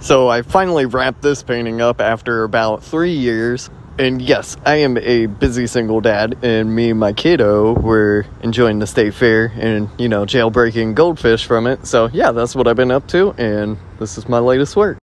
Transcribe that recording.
So I finally wrapped this painting up after about three years. And yes, I am a busy single dad, and me and my kiddo were enjoying the state fair and, you know, jailbreaking goldfish from it. So, yeah, that's what I've been up to, and this is my latest work.